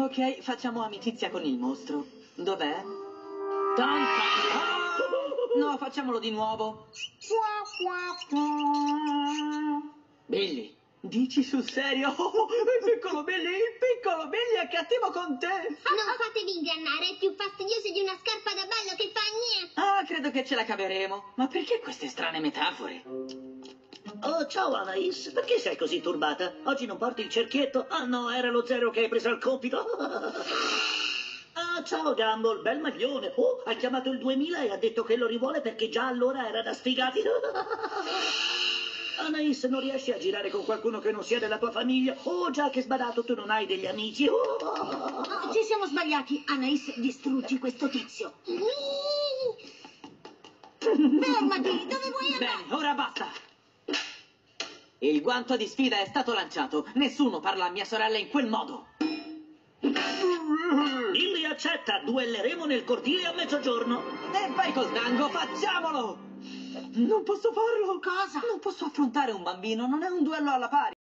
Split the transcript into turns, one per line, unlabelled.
Ok, facciamo amicizia con il mostro. Dov'è? No, facciamolo di nuovo. Billy, dici sul serio? Oh, il piccolo Billy, il piccolo Billy è cattivo con te.
Non fatevi ingannare, è più fastidioso di una scarpa da ballo che fa niente.
Ah, credo che ce la caveremo. Ma perché queste strane metafore?
Ciao Anais, perché sei così turbata? Oggi non porti il cerchietto? Ah no, era lo zero che hai preso al compito. Ah, ciao Gumball, bel maglione. Oh, ha chiamato il 2000 e ha detto che lo rivuole perché già allora era da sfigati. Anais, non riesci a girare con qualcuno che non sia della tua famiglia? Oh, già che sbadato, tu non hai degli amici. Oh.
Ci siamo sbagliati. Anais, distruggi questo tizio. Fermati, dove vuoi andare?
Bene, ora basta. Il guanto di sfida è stato lanciato. Nessuno parla a mia sorella in quel modo.
Billy accetta, duelleremo nel cortile a mezzogiorno.
E vai col dango, facciamolo! Non posso farlo.
Cosa?
Non posso affrontare un bambino, non è un duello alla pari.